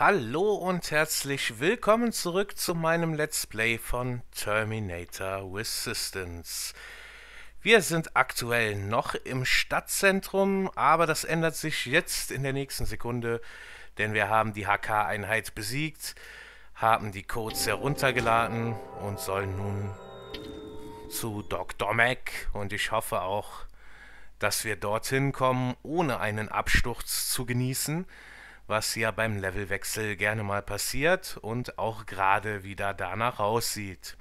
Hallo und herzlich willkommen zurück zu meinem Let's Play von Terminator Resistance. Wir sind aktuell noch im Stadtzentrum, aber das ändert sich jetzt in der nächsten Sekunde, denn wir haben die HK-Einheit besiegt, haben die Codes heruntergeladen und sollen nun zu Dr. Mac und ich hoffe auch, dass wir dorthin kommen, ohne einen Absturz zu genießen was ja beim Levelwechsel gerne mal passiert und auch gerade wieder danach aussieht.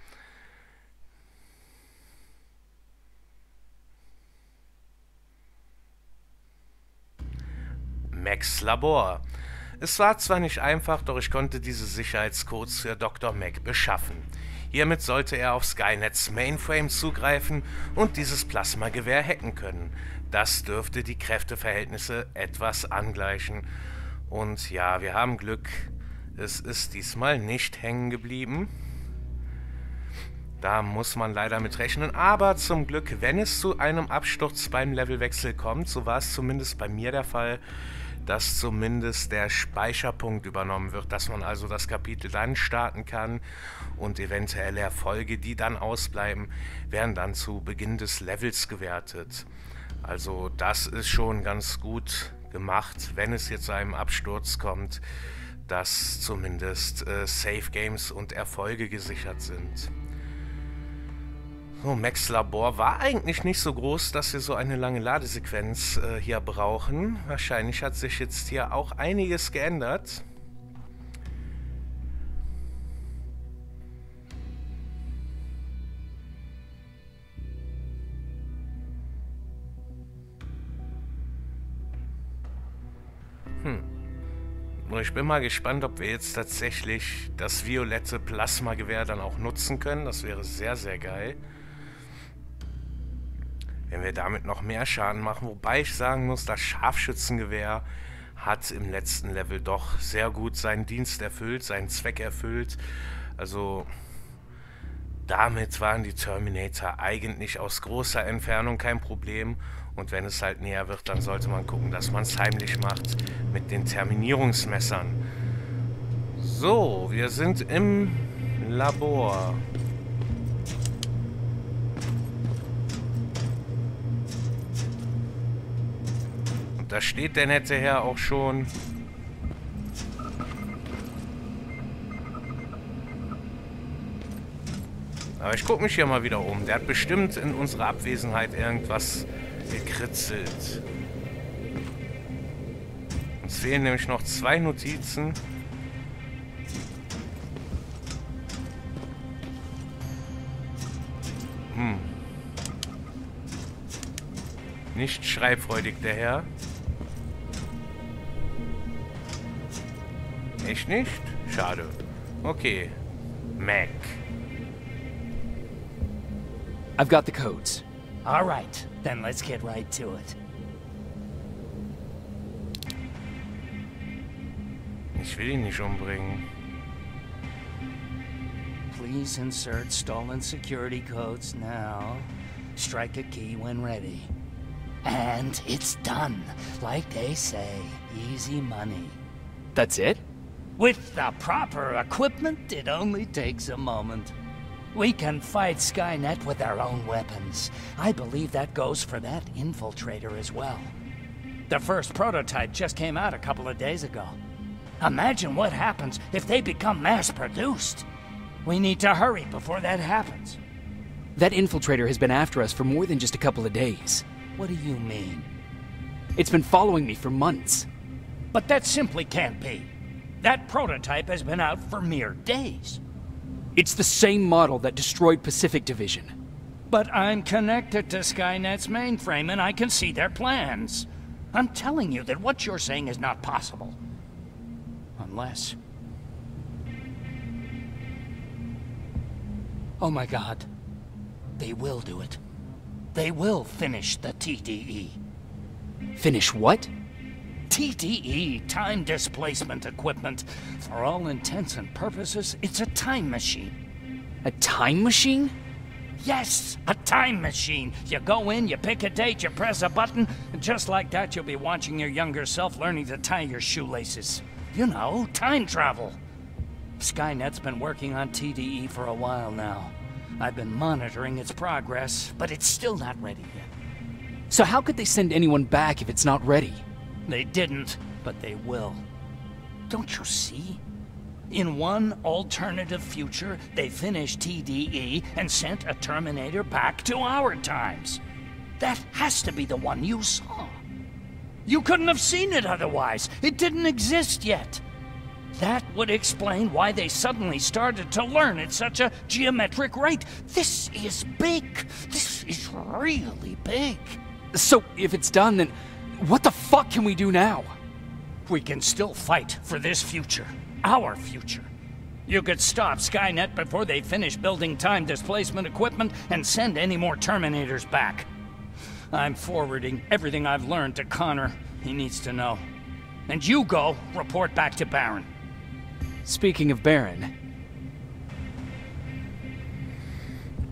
Max Labor. Es war zwar nicht einfach, doch ich konnte diese Sicherheitscodes für Dr. Mac beschaffen. Hiermit sollte er auf Skynets Mainframe zugreifen und dieses Plasmagewehr hacken können. Das dürfte die Kräfteverhältnisse etwas angleichen und ja, wir haben Glück. Es ist diesmal nicht hängen geblieben. Da muss man leider mit rechnen. Aber zum Glück, wenn es zu einem Absturz beim Levelwechsel kommt, so war es zumindest bei mir der Fall, dass zumindest der Speicherpunkt übernommen wird, dass man also das Kapitel dann starten kann und eventuelle Erfolge, die dann ausbleiben, werden dann zu Beginn des Levels gewertet. Also das ist schon ganz gut gemacht, wenn es jetzt zu einem Absturz kommt, dass zumindest äh, Safe Games und Erfolge gesichert sind. So, Max Labor war eigentlich nicht so groß, dass wir so eine lange Ladesequenz äh, hier brauchen. Wahrscheinlich hat sich jetzt hier auch einiges geändert. Nur ich bin mal gespannt, ob wir jetzt tatsächlich das violette Plasmagewehr dann auch nutzen können. Das wäre sehr, sehr geil. Wenn wir damit noch mehr Schaden machen. Wobei ich sagen muss, das Scharfschützengewehr hat im letzten Level doch sehr gut seinen Dienst erfüllt, seinen Zweck erfüllt. Also damit waren die Terminator eigentlich aus großer Entfernung kein Problem. Und wenn es halt näher wird, dann sollte man gucken, dass man es heimlich macht mit den Terminierungsmessern. So, wir sind im Labor. Und da steht der nette Herr auch schon. Aber ich gucke mich hier mal wieder um. Der hat bestimmt in unserer Abwesenheit irgendwas gekritzelt. Uns fehlen nämlich noch zwei Notizen. Hm. Nicht schreibfreudig, der Herr. Echt nicht? Schade. Okay. Mac. I've got the codes. All right, then let's get right to it. Ich will ihn nicht umbringen. Please insert stolen security codes now. Strike a key when ready. And it's done. Like they say, easy money. That's it? With the proper equipment, it only takes a moment. We can fight Skynet with our own weapons. I believe that goes for that infiltrator as well. The first prototype just came out a couple of days ago. Imagine what happens if they become mass-produced. We need to hurry before that happens. That infiltrator has been after us for more than just a couple of days. What do you mean? It's been following me for months. But that simply can't be. That prototype has been out for mere days. It's the same model that destroyed Pacific Division. But I'm connected to Skynet's mainframe and I can see their plans. I'm telling you that what you're saying is not possible. Unless... Oh my god. They will do it. They will finish the TDE. Finish what? TDE, Time Displacement Equipment. For all intents and purposes, it's a time machine. A time machine? Yes, a time machine. You go in, you pick a date, you press a button, and just like that you'll be watching your younger self learning to tie your shoelaces. You know, time travel. Skynet's been working on TDE for a while now. I've been monitoring its progress, but it's still not ready yet. So how could they send anyone back if it's not ready? They didn't, but they will. Don't you see? In one alternative future, they finished TDE and sent a Terminator back to our times. That has to be the one you saw. You couldn't have seen it otherwise. It didn't exist yet. That would explain why they suddenly started to learn at such a geometric rate. This is big. This is really big. So if it's done, then what the fuck can we do now? We can still fight for this future. Our future. You could stop Skynet before they finish building time displacement equipment and send any more Terminators back. I'm forwarding everything I've learned to Connor. He needs to know. And you go report back to Baron. Speaking of Baron.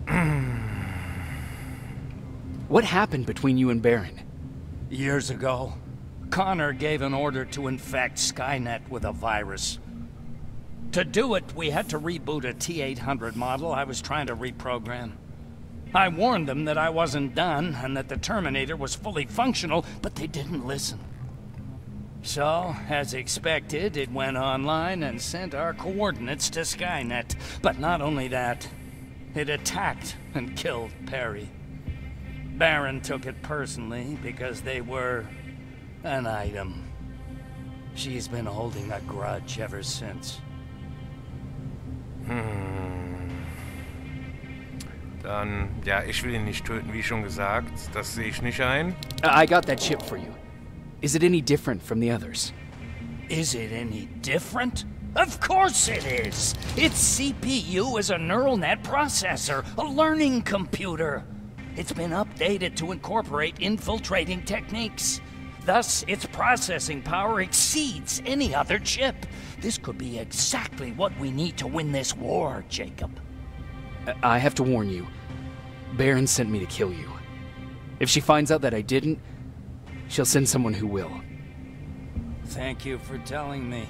what happened between you and Baron? Years ago, Connor gave an order to infect Skynet with a virus. To do it, we had to reboot a T-800 model I was trying to reprogram. I warned them that I wasn't done and that the Terminator was fully functional, but they didn't listen. So, as expected, it went online and sent our coordinates to Skynet. But not only that, it attacked and killed Perry. Baron took it personally because they were an item. She's been holding a grudge ever since. Hm. Dann, ja, ich will ihn nicht töten, wie schon gesagt. Das sehe ich nicht ein. I got that chip for you. Is it any different from the others? Is it any different? Of course it is! Its CPU is a neural net processor, a learning computer. It's been updated to incorporate infiltrating techniques. Thus, its processing power exceeds any other chip. This could be exactly what we need to win this war, Jacob. I have to warn you. Baron sent me to kill you. If she finds out that I didn't, she'll send someone who will. Thank you for telling me.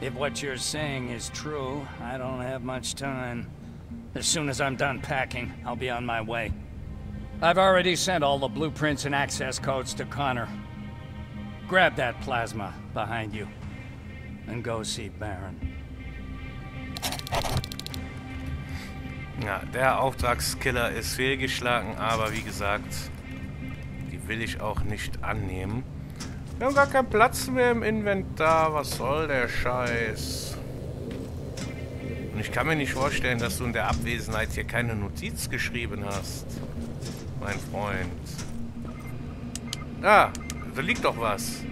If what you're saying is true, I don't have much time. As soon as I'm done packing, I'll be on my way. I've already sent all the blueprints and access codes to Connor. Grab that plasma behind you and go see Baron. Ja, der Auftragskiller ist fehlgeschlagen, aber wie gesagt, die will ich auch nicht annehmen. Wir haben gar keinen Platz mehr im Inventar. Was soll der Scheiß? Und ich kann mir nicht vorstellen, dass du in der Abwesenheit hier keine Notiz geschrieben hast. Mein Freund. Ah, da liegt doch was.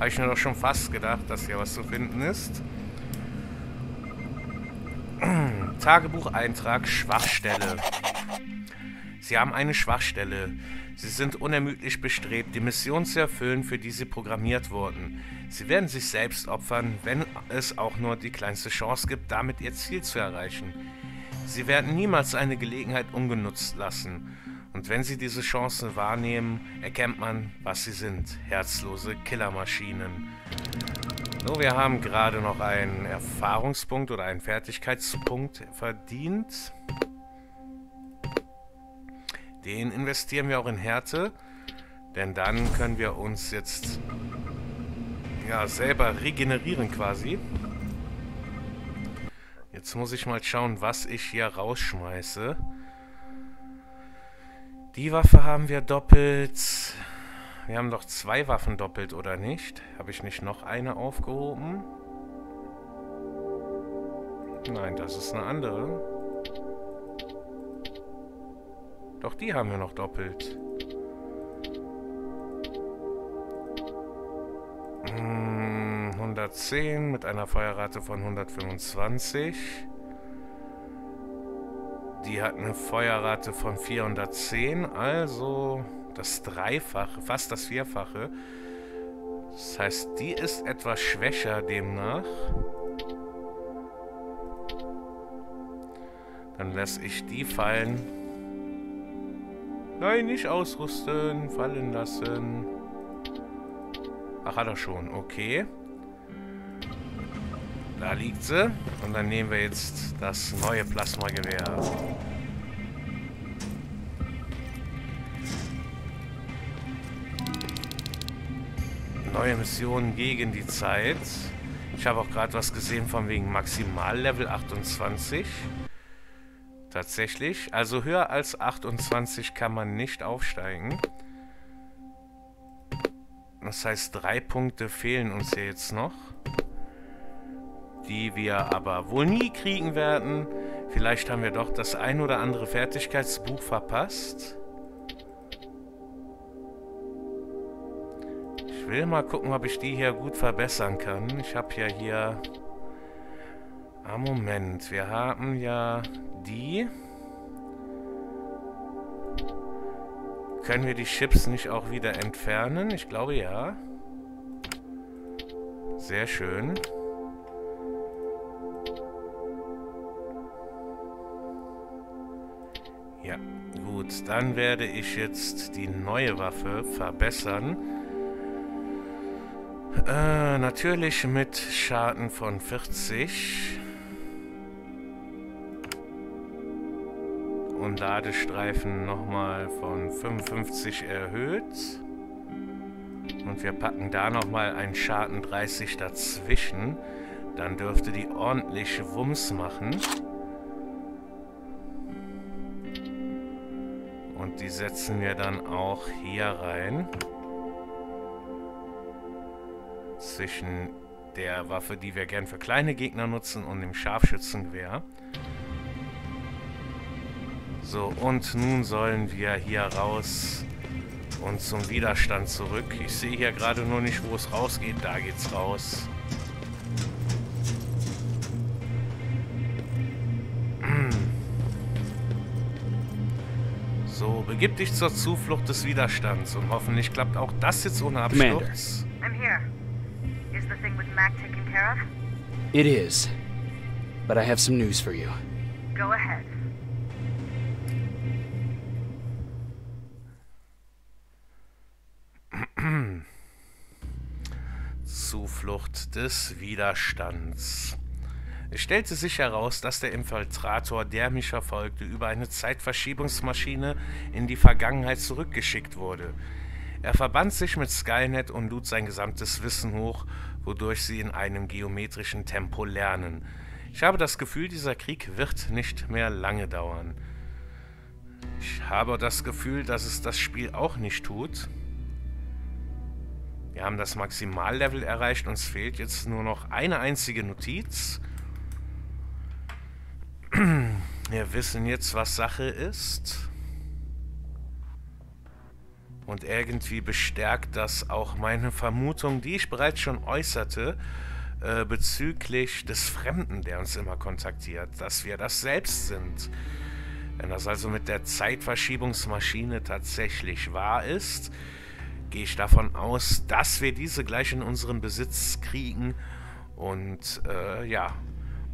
Habe ich mir doch schon fast gedacht, dass hier was zu finden ist. Tagebucheintrag Schwachstelle. Sie haben eine Schwachstelle. Sie sind unermüdlich bestrebt, die Mission zu erfüllen, für die sie programmiert wurden. Sie werden sich selbst opfern, wenn es auch nur die kleinste Chance gibt, damit ihr Ziel zu erreichen. Sie werden niemals eine Gelegenheit ungenutzt lassen. Und wenn sie diese Chance wahrnehmen, erkennt man, was sie sind. Herzlose Killermaschinen. So, wir haben gerade noch einen Erfahrungspunkt oder einen Fertigkeitspunkt verdient. Den investieren wir auch in Härte. Denn dann können wir uns jetzt ja, selber regenerieren quasi. Jetzt muss ich mal schauen, was ich hier rausschmeiße. Die Waffe haben wir doppelt. Wir haben doch zwei Waffen doppelt, oder nicht? Habe ich nicht noch eine aufgehoben? Nein, das ist eine andere. Doch die haben wir noch doppelt. Hm, 110 mit einer Feuerrate von 125. Die hat eine Feuerrate von 410, also das Dreifache, fast das Vierfache. Das heißt, die ist etwas schwächer demnach. Dann lasse ich die fallen. Nein, nicht ausrüsten, fallen lassen. Ach, hat er schon, okay. Da liegt sie. Und dann nehmen wir jetzt das neue Plasmagewehr. Neue Mission gegen die Zeit. Ich habe auch gerade was gesehen von wegen Maximallevel 28. Tatsächlich. Also höher als 28 kann man nicht aufsteigen. Das heißt, drei Punkte fehlen uns hier jetzt noch. Die wir aber wohl nie kriegen werden. Vielleicht haben wir doch das ein oder andere Fertigkeitsbuch verpasst. Ich will mal gucken, ob ich die hier gut verbessern kann. Ich habe ja hier... Ah, Moment. Wir haben ja die... Können wir die Chips nicht auch wieder entfernen? Ich glaube ja. Sehr schön. Ja, gut. Dann werde ich jetzt die neue Waffe verbessern. Äh, natürlich mit Schaden von 40. Und Ladestreifen nochmal von 55 erhöht. Und wir packen da nochmal einen Schaden 30 dazwischen. Dann dürfte die ordentlich Wumms machen. Und die setzen wir dann auch hier rein zwischen der Waffe, die wir gern für kleine Gegner nutzen, und dem Scharfschützengewehr. So, und nun sollen wir hier raus und zum Widerstand zurück. Ich sehe hier gerade nur nicht, wo es rausgeht. Da geht's raus. Begib dich zur Zuflucht des Widerstands und hoffentlich klappt auch das jetzt ohne Absturz. I'm here. Is the thing with Mac taken care of? It is. But I have some news for you. Go ahead. Zuflucht des Widerstands. Es stellte sich heraus, dass der Infiltrator, der mich verfolgte, über eine Zeitverschiebungsmaschine in die Vergangenheit zurückgeschickt wurde. Er verband sich mit Skynet und lud sein gesamtes Wissen hoch, wodurch sie in einem geometrischen Tempo lernen. Ich habe das Gefühl, dieser Krieg wird nicht mehr lange dauern. Ich habe das Gefühl, dass es das Spiel auch nicht tut. Wir haben das Maximallevel erreicht, uns fehlt jetzt nur noch eine einzige Notiz. Wir wissen jetzt, was Sache ist. Und irgendwie bestärkt das auch meine Vermutung, die ich bereits schon äußerte, äh, bezüglich des Fremden, der uns immer kontaktiert, dass wir das selbst sind. Wenn das also mit der Zeitverschiebungsmaschine tatsächlich wahr ist, gehe ich davon aus, dass wir diese gleich in unseren Besitz kriegen und äh, ja,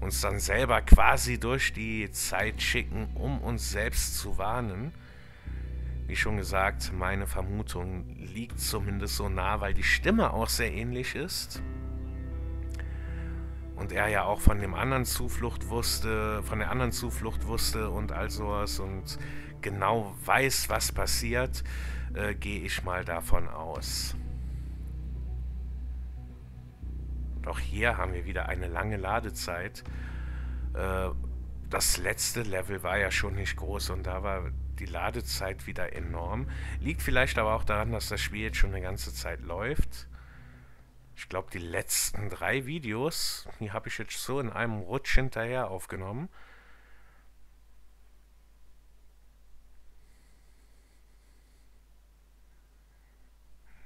uns dann selber quasi durch die Zeit schicken, um uns selbst zu warnen. Wie schon gesagt, meine Vermutung liegt zumindest so nah, weil die Stimme auch sehr ähnlich ist. Und er ja auch von dem anderen Zuflucht wusste, von der anderen Zuflucht wusste und all sowas und genau weiß, was passiert, äh, gehe ich mal davon aus. Doch hier haben wir wieder eine lange Ladezeit. Äh, das letzte Level war ja schon nicht groß und da war die Ladezeit wieder enorm. Liegt vielleicht aber auch daran, dass das Spiel jetzt schon eine ganze Zeit läuft. Ich glaube, die letzten drei Videos, die habe ich jetzt so in einem Rutsch hinterher aufgenommen.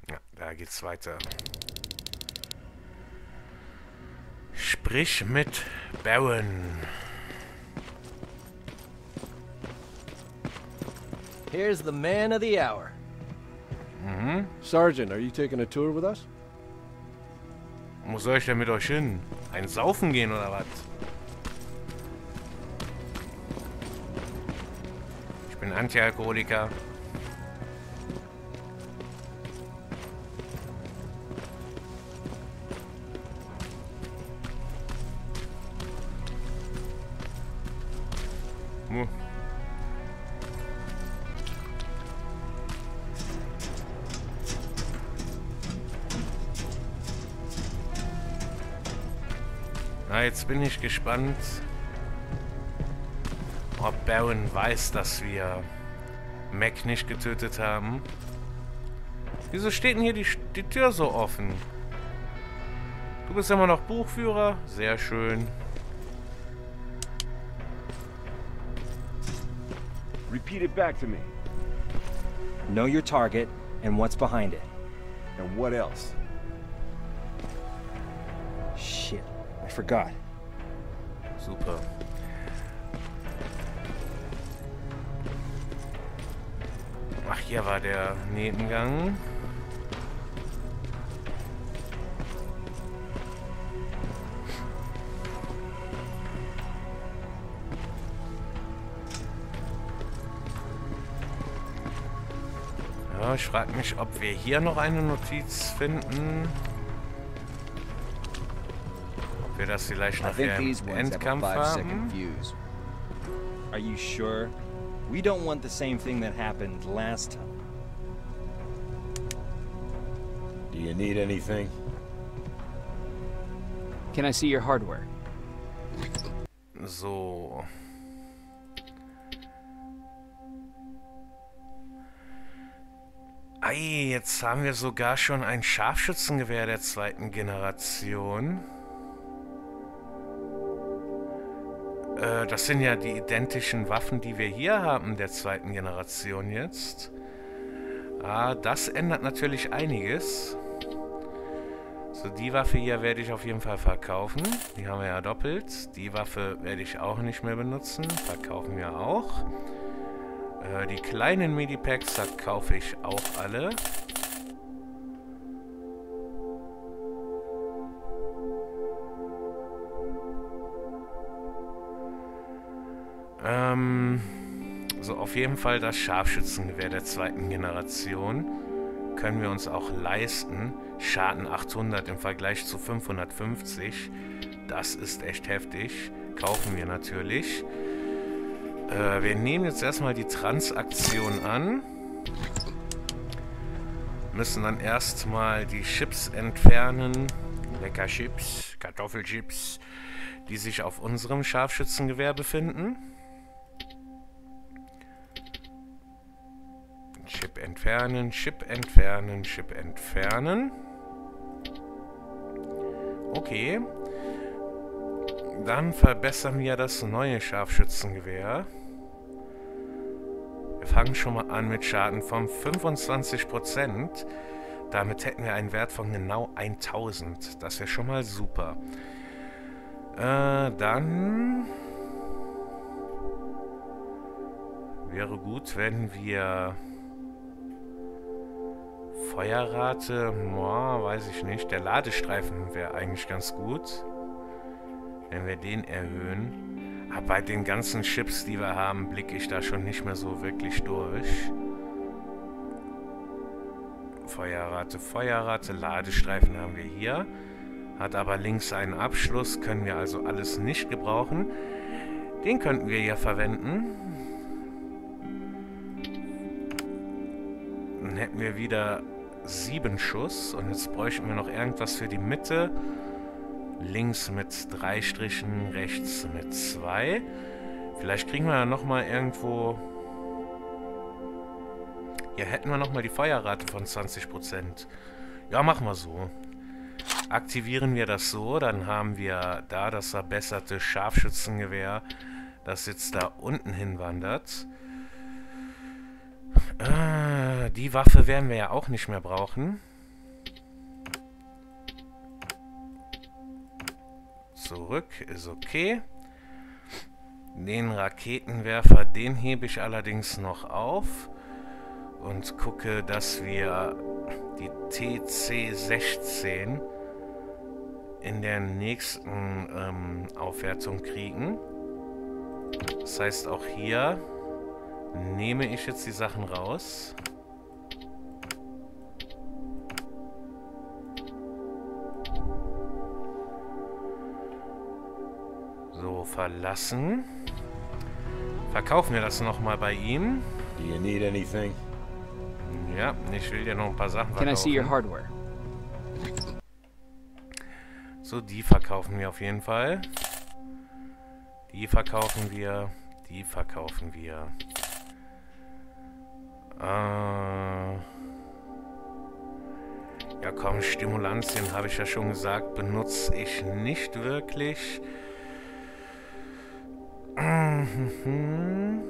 Ja, da geht's weiter. Sprich mit Baron. Here's the man of the hour. Mhm. Sergeant, are you taking a tour with us? Wo soll ich denn mit euch hin? Ein Saufen gehen oder was? Ich bin Antialkoholiker. Na, jetzt bin ich gespannt, ob Baron weiß, dass wir Mac nicht getötet haben. Wieso steht denn hier die, die Tür so offen? Du bist immer noch Buchführer? Sehr schön. Repeat it back to me. Know your target and what's behind it. And what else? Shit, I forgot. Super. Ach, hier war der Nebengang. Ich frage mich, ob wir hier noch eine Notiz finden. Wir das vielleicht I nachher think these im Endkampf haben. Are you sure? We don't want the same thing that happened last time. Do you need anything? Can I see your hardware? So. Ei, jetzt haben wir sogar schon ein Scharfschützengewehr der zweiten Generation. Äh, das sind ja die identischen Waffen, die wir hier haben, der zweiten Generation jetzt. Ah, das ändert natürlich einiges. So, die Waffe hier werde ich auf jeden Fall verkaufen. Die haben wir ja doppelt. Die Waffe werde ich auch nicht mehr benutzen. Verkaufen wir auch. Äh, die kleinen Medipacks verkaufe ich auch alle. Ähm, so auf jeden Fall das Scharfschützengewehr der zweiten Generation können wir uns auch leisten. Schaden 800 im Vergleich zu 550. Das ist echt heftig. Kaufen wir natürlich. Äh, wir nehmen jetzt erstmal die Transaktion an. Müssen dann erstmal die Chips entfernen. Lecker Chips, Kartoffelchips, die sich auf unserem Scharfschützengewehr befinden. Chip entfernen, Chip entfernen, Chip entfernen. Okay. Dann verbessern wir das neue Scharfschützengewehr. Wir fangen schon mal an mit Schaden von 25%. Damit hätten wir einen Wert von genau 1000. Das wäre schon mal super. Äh, dann... Wäre gut, wenn wir... Feuerrate, boah, weiß ich nicht. Der Ladestreifen wäre eigentlich ganz gut. Wenn wir den erhöhen. Aber bei den ganzen Chips, die wir haben, blicke ich da schon nicht mehr so wirklich durch. Feuerrate, Feuerrate, Ladestreifen haben wir hier. Hat aber links einen Abschluss, können wir also alles nicht gebrauchen. Den könnten wir hier verwenden. Dann hätten wir wieder sieben Schuss. Und jetzt bräuchten wir noch irgendwas für die Mitte. Links mit drei Strichen, rechts mit zwei. Vielleicht kriegen wir ja nochmal irgendwo... Hier hätten wir nochmal die Feuerrate von 20%. Ja, machen wir so. Aktivieren wir das so, dann haben wir da das verbesserte Scharfschützengewehr, das jetzt da unten hinwandert. Äh, die Waffe werden wir ja auch nicht mehr brauchen. Zurück ist okay. Den Raketenwerfer, den hebe ich allerdings noch auf. Und gucke, dass wir die TC-16 in der nächsten ähm, Aufwertung kriegen. Das heißt, auch hier nehme ich jetzt die Sachen raus. So, verlassen. Verkaufen wir das nochmal bei ihm. Do you need anything? Ja, ich will dir noch ein paar Sachen Can I see your verkaufen. hardware? So, die verkaufen wir auf jeden Fall. Die verkaufen wir. Die verkaufen wir. Äh... Ja komm, Stimulantien habe ich ja schon gesagt, benutze ich nicht wirklich. Mhm.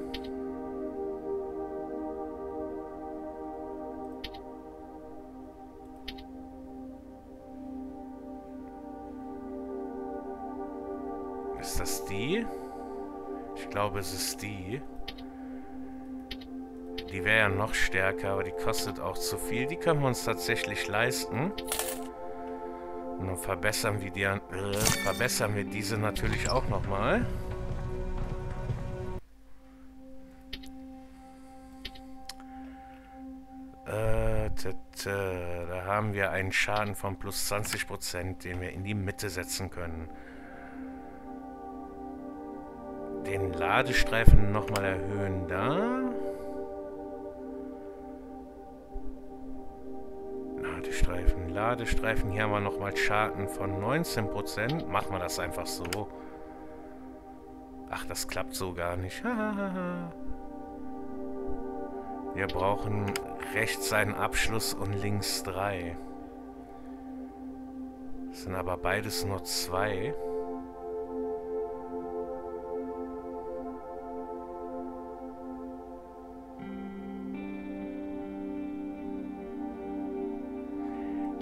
Ist das die? Ich glaube, es ist die. Die wäre ja noch stärker, aber die kostet auch zu viel. Die können wir uns tatsächlich leisten. Und dann verbessern wir, die, äh, verbessern wir diese natürlich auch nochmal. Äh, da haben wir einen Schaden von plus 20%, den wir in die Mitte setzen können. Den Ladestreifen nochmal erhöhen da. Ladestreifen. Hier haben wir nochmal Schaden von 19%. Machen wir das einfach so. Ach, das klappt so gar nicht. wir brauchen rechts einen Abschluss und links drei. Das sind aber beides nur zwei.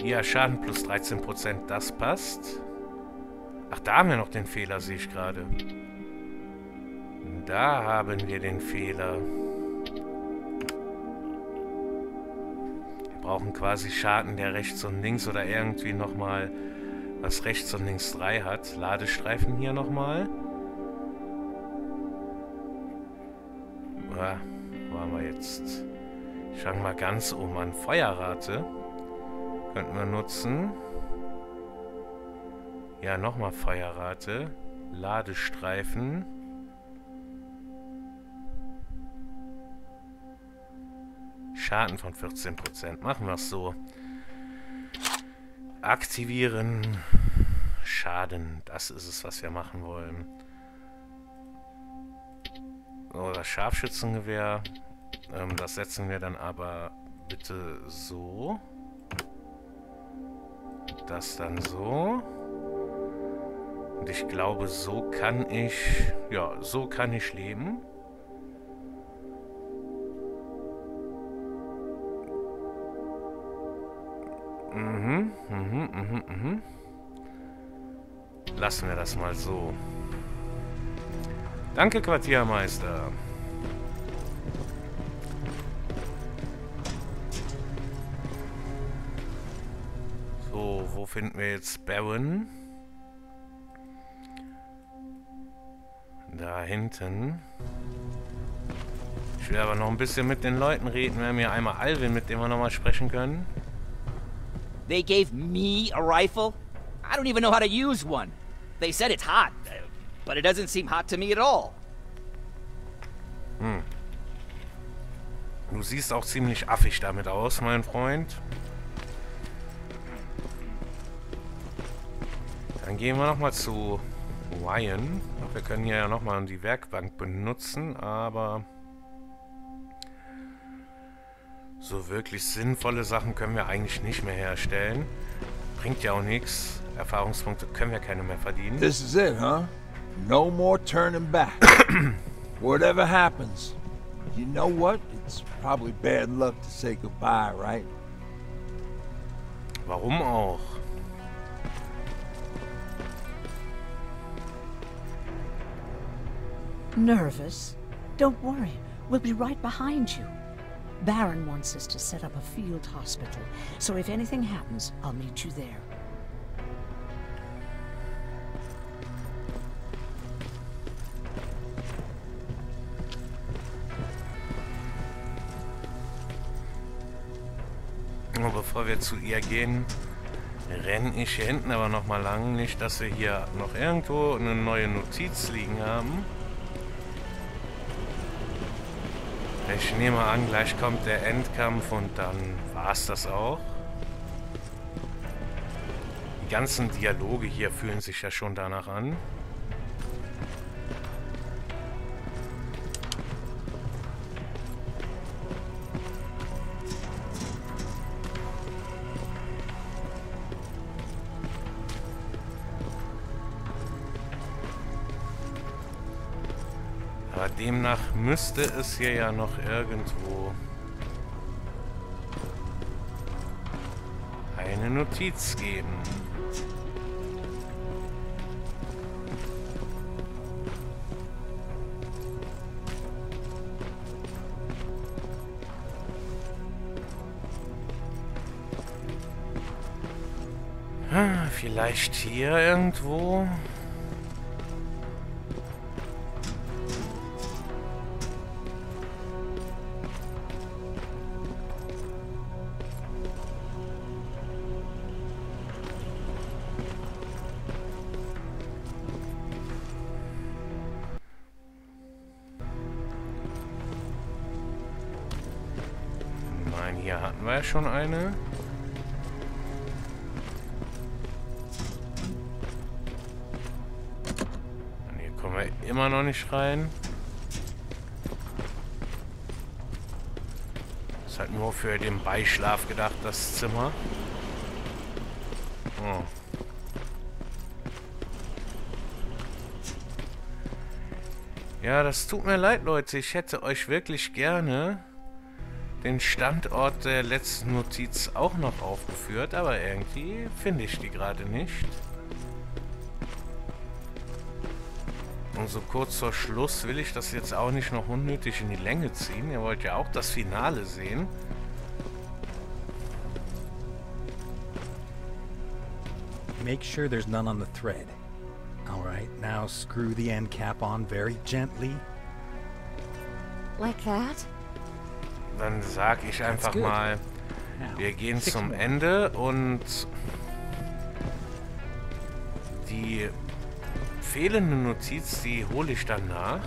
Ja, Schaden plus 13%, das passt. Ach, da haben wir noch den Fehler, sehe ich gerade. Da haben wir den Fehler. Wir brauchen quasi Schaden, der rechts und links oder irgendwie nochmal was rechts und links 3 hat. Ladestreifen hier nochmal. Ja, wo haben wir jetzt? Ich fange mal ganz oben an. Feuerrate. Könnten wir nutzen. Ja, nochmal Feuerrate. Ladestreifen. Schaden von 14%. Machen wir es so. Aktivieren. Schaden. Das ist es, was wir machen wollen. So, das Scharfschützengewehr. Ähm, das setzen wir dann aber bitte so das dann so. Und ich glaube, so kann ich, ja, so kann ich leben. Mhm, mhm, mhm, mhm. Lassen wir das mal so. Danke, Quartiermeister. Finden wir jetzt Baron? Da hinten. Ich will aber noch ein bisschen mit den Leuten reden. Wir haben hier einmal Alvin, mit dem wir nochmal sprechen können. They gave me a rifle? I don't even know how to use one. They said it's hot, but it doesn't seem hot to me at all. Hm. Du siehst auch ziemlich affig damit aus, mein Freund. Gehen wir nochmal zu Ryan. Wir können hier ja nochmal die Werkbank benutzen, aber so wirklich sinnvolle Sachen können wir eigentlich nicht mehr herstellen. Bringt ja auch nichts. Erfahrungspunkte können wir keine mehr verdienen. This is it, huh? No more turning back. Whatever happens, you know what? It's probably bad luck to say goodbye, right? Warum auch? Nervous? Don't worry. We'll be right behind you. Baron wants us to set up a field hospital, so if anything happens, I'll meet you there. bevor wir zu ihr gehen, renne ich hier hinten aber noch mal lang. Nicht, dass wir hier noch irgendwo eine neue Notiz liegen haben. Ich nehme an, gleich kommt der Endkampf und dann war es das auch. ganzen Dialoge hier fühlen sich ja schon danach an. Müsste es hier ja noch irgendwo eine Notiz geben. Ah, Vielleicht hier irgendwo? Schon eine. Und hier kommen wir immer noch nicht rein. Ist halt nur für den Beischlaf gedacht, das Zimmer. Oh. Ja, das tut mir leid, Leute. Ich hätte euch wirklich gerne den Standort der letzten Notiz auch noch aufgeführt, aber irgendwie finde ich die gerade nicht. Und so kurz vor Schluss will ich das jetzt auch nicht noch unnötig in die Länge ziehen. Ihr wollt ja auch das Finale sehen. Make sure there's none on the thread. Alright, now screw the end cap on very gently. Like that? Dann sag ich einfach mal, wir gehen zum. Ende und die fehlende Notiz, die hole ich dann nach.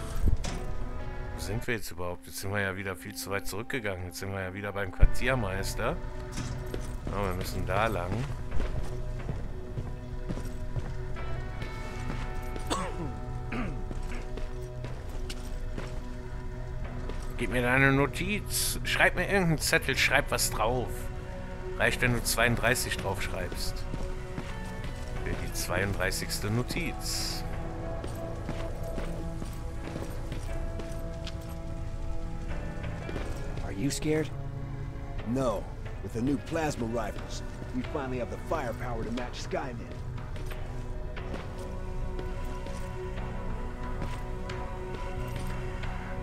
Wo sind wir jetzt überhaupt? Jetzt sind wir ja wieder viel zu weit zurückgegangen. Jetzt sind wir ja wieder beim Quartiermeister. Aber wir müssen da lang. Gib mir deine Notiz. Schreib mir irgendeinen Zettel, schreib was drauf. Reicht, wenn du 32 drauf schreibst. Für die 32. Notiz. Are you scared? No. With the new plasma rifles, we finally have the firepower to match Skynet.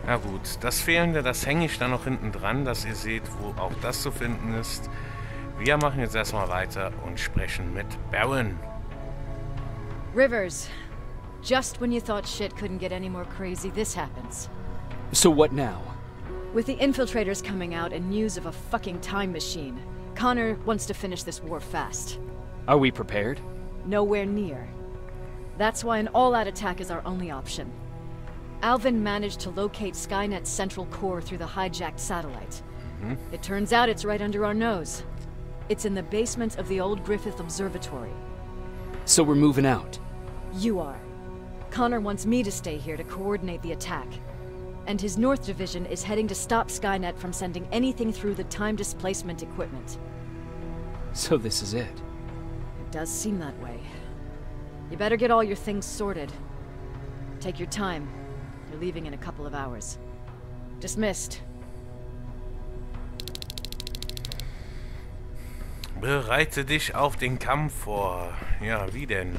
Na gut, das Fehlende, das hänge ich dann noch hinten dran, dass ihr seht, wo auch das zu finden ist. Wir machen jetzt erstmal weiter und sprechen mit Baron. Rivers, just when you thought shit couldn't get any more crazy, this happens. So what now? With the infiltrators coming out and news of a fucking time machine, Connor wants to finish this war fast. Are we prepared? Nowhere near. That's why an all-out attack is our only option. Alvin managed to locate Skynet's central core through the hijacked satellite. Mhm. It turns out it's right under our nose. It's in the basement of the old Griffith Observatory. So we're moving out. You are. Connor wants me to stay here to coordinate the attack. And his North Division is heading to stop Skynet from sending anything through the time displacement equipment. So this is it. It does seem that way. You better get all your things sorted. Take your time. You're leaving in a couple of hours. Dismissed. Bereite dich auf den Kampf vor. Ja, wie denn?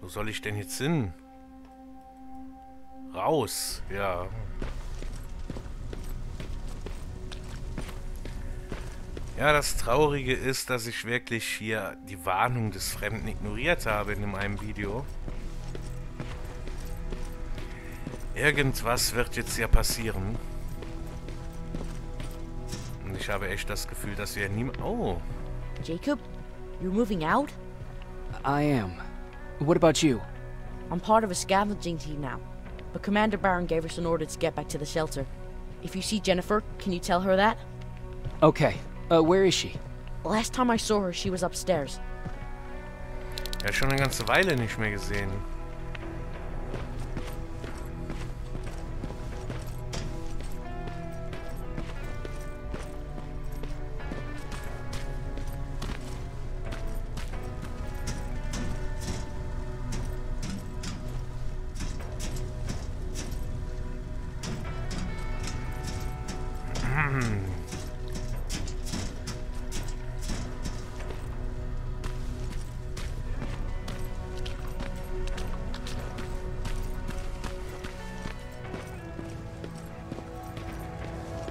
Wo soll ich denn jetzt hin? Raus, ja. Ja, das Traurige ist, dass ich wirklich hier die Warnung des Fremden ignoriert habe in einem Video. Irgendwas wird jetzt hier passieren. Und ich habe echt das Gefühl, dass wir nie... Oh, Jacob, you're moving out? I am. What about you? I'm part of a scavenging team now. But Commander Baron gave us an order to get back to the shelter. If you see Jennifer, can you tell her that? Okay. Uh, where is she? Last time I saw her, she was upstairs. Ja, schon eine ganze Weile nicht mehr gesehen.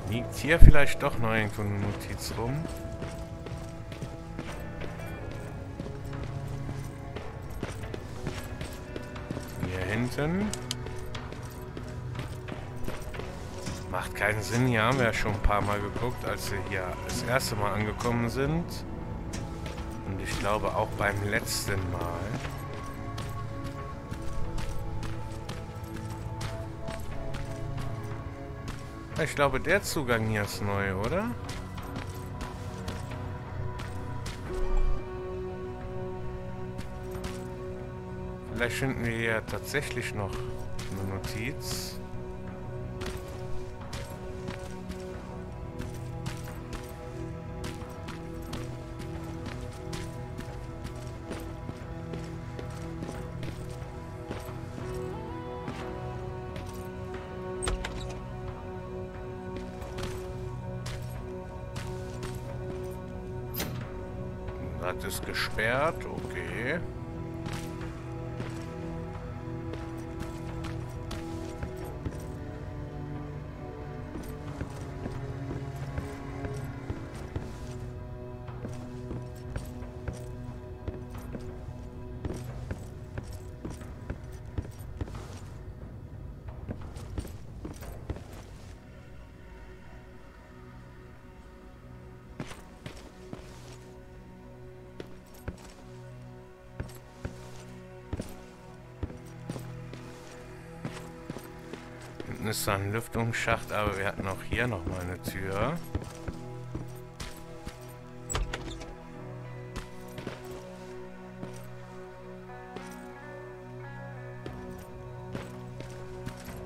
Liegt hier vielleicht doch noch irgendwo eine Notiz rum? Hier hinten. Macht keinen Sinn, hier haben wir ja schon ein paar Mal geguckt, als wir hier das erste Mal angekommen sind. Und ich glaube auch beim letzten Mal. Ich glaube, der Zugang hier ist neu, oder? Vielleicht finden wir hier tatsächlich noch eine Notiz. Ist ein Lüftungsschacht, aber wir hatten auch hier noch mal eine Tür.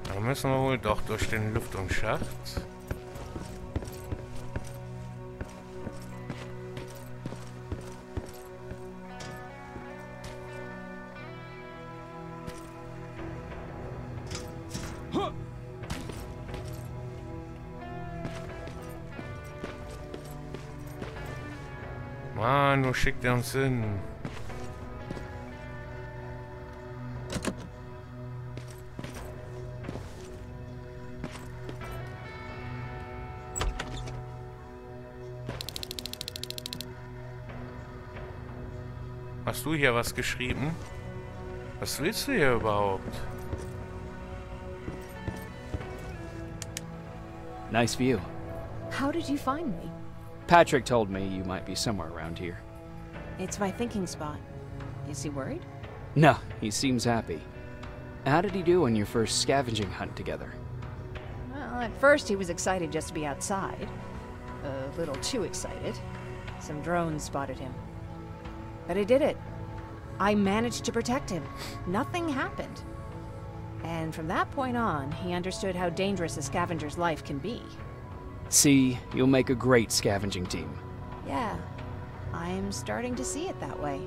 Da müssen wir wohl doch durch den Lüftungsschacht. Schickt er uns hin? Hast du hier was geschrieben? Was willst du hier überhaupt? Nice view. How did you find me? Patrick told me you might be somewhere around here. It's my thinking spot. Is he worried? No, he seems happy. How did he do on your first scavenging hunt together? Well, at first he was excited just to be outside. A little too excited. Some drones spotted him. But I did it. I managed to protect him. Nothing happened. And from that point on, he understood how dangerous a scavenger's life can be. See, you'll make a great scavenging team. Yeah, I'm starting to see it that way.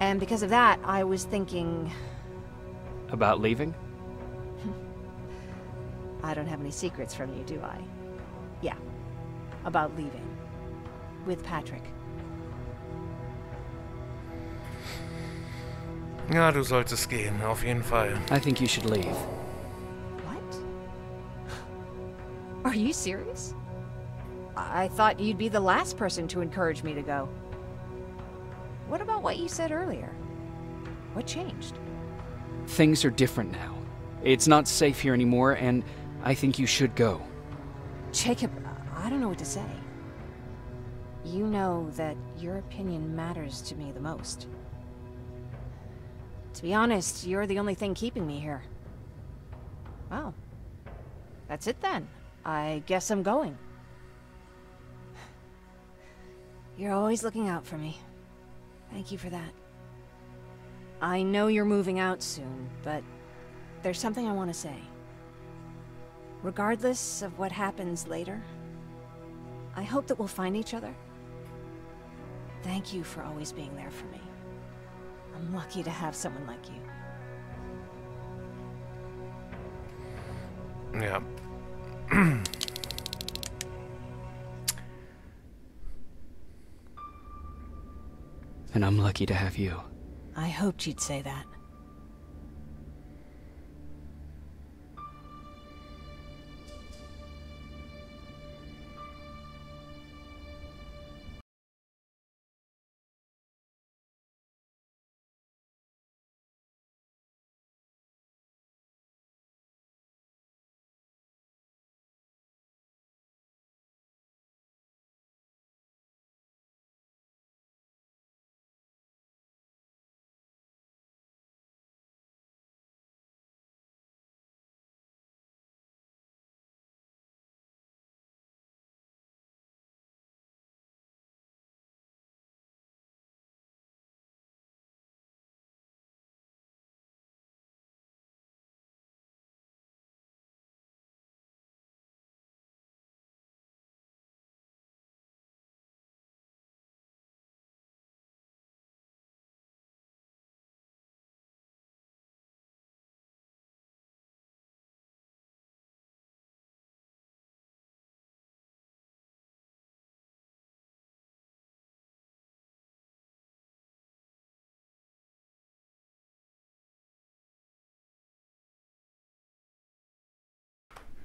And because of that, I was thinking About leaving? I don't have any secrets from you, do I? Yeah, about leaving. With Patrick. Ja, du solltest gehen, auf jeden Fall. I think you should leave. What? Are you serious? I thought you'd be the last person to encourage me to go. What about what you said earlier? What changed? Things are different now. It's not safe here anymore, and I think you should go. Jacob, I don't know what to say. You know that your opinion matters to me the most. To be honest, you're the only thing keeping me here. Well, that's it then. I guess I'm going. You're always looking out for me. Thank you for that. I know you're moving out soon, but there's something I want to say. Regardless of what happens later, I hope that we'll find each other. Thank you for always being there for me. I'm lucky to have someone like you. Ja. And I'm lucky to have you. I hoped you'd say that.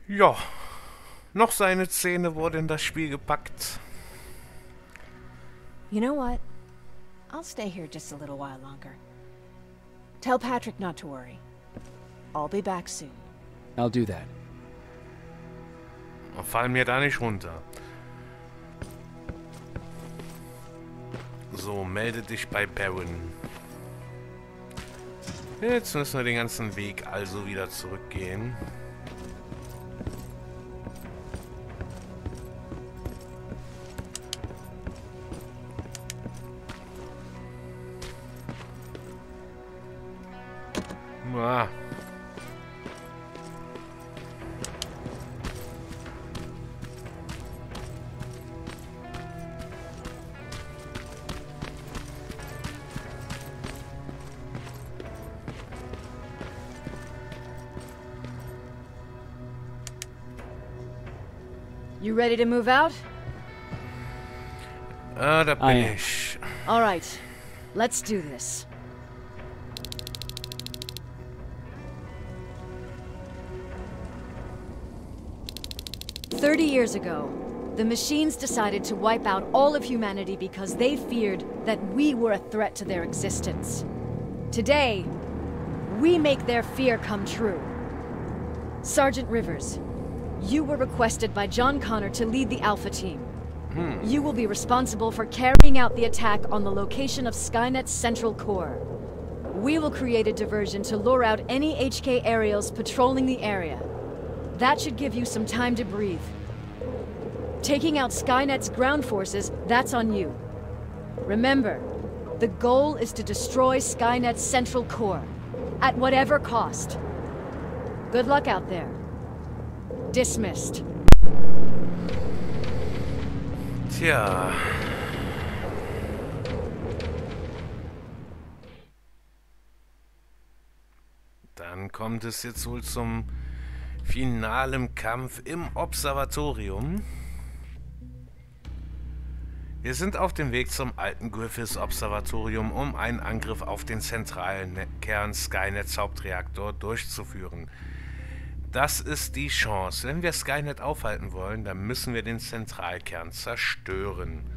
Ja, noch seine Szene wurde in das Spiel gepackt. You know what? I'll stay here just a little while longer. Tell Patrick not to worry. I'll be back soon. I'll do that. Fall mir da nicht runter. So, melde dich bei Baron. Jetzt müssen wir den ganzen Weg also wieder zurückgehen. Ready to move out? Da bin I am. All right, let's do this. Thirty years ago, the machines decided to wipe out all of humanity because they feared that we were a threat to their existence. Today, we make their fear come true. Sergeant Rivers, you were requested by John Connor to lead the Alpha team. Hmm. You will be responsible for carrying out the attack on the location of Skynet's central core. We will create a diversion to lure out any HK aerials patrolling the area. That should give you some time to breathe. Taking out Skynet's ground forces, that's on you. Remember, the goal is to destroy Skynet's central core, at whatever cost. Good luck out there. Dismissed. Tja. Dann kommt es jetzt wohl zum finalen Kampf im Observatorium. Wir sind auf dem Weg zum alten Griffiths Observatorium, um einen Angriff auf den zentralen Kern Skynets Hauptreaktor durchzuführen. Das ist die Chance. Wenn wir Skynet aufhalten wollen, dann müssen wir den Zentralkern zerstören.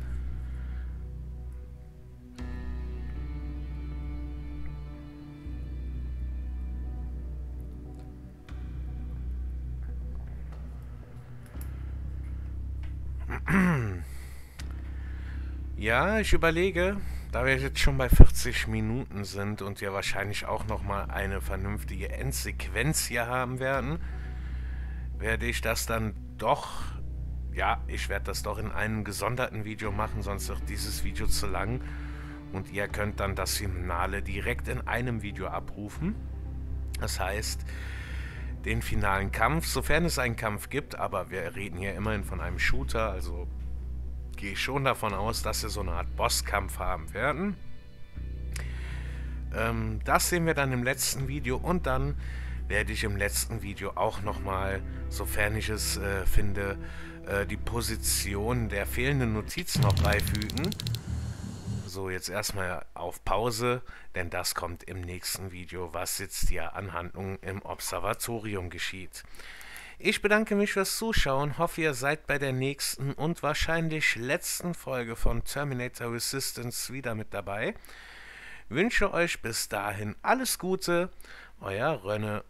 Ja, ich überlege, da wir jetzt schon bei 40 Minuten sind und wir wahrscheinlich auch nochmal eine vernünftige Endsequenz hier haben werden, werde ich das dann doch ja, ich werde das doch in einem gesonderten Video machen, sonst wird dieses Video zu lang. Und ihr könnt dann das Finale direkt in einem Video abrufen. Das heißt, den finalen Kampf, sofern es einen Kampf gibt, aber wir reden hier immerhin von einem Shooter, also gehe ich schon davon aus, dass wir so eine Art Bosskampf haben werden. Ähm, das sehen wir dann im letzten Video und dann werde ich im letzten Video auch nochmal, sofern ich es äh, finde, äh, die Position der fehlenden Notiz noch beifügen. So, jetzt erstmal auf Pause, denn das kommt im nächsten Video, was jetzt die Anhandlung im Observatorium geschieht. Ich bedanke mich fürs Zuschauen, hoffe ihr seid bei der nächsten und wahrscheinlich letzten Folge von Terminator Resistance wieder mit dabei. Wünsche euch bis dahin alles Gute, euer Rönne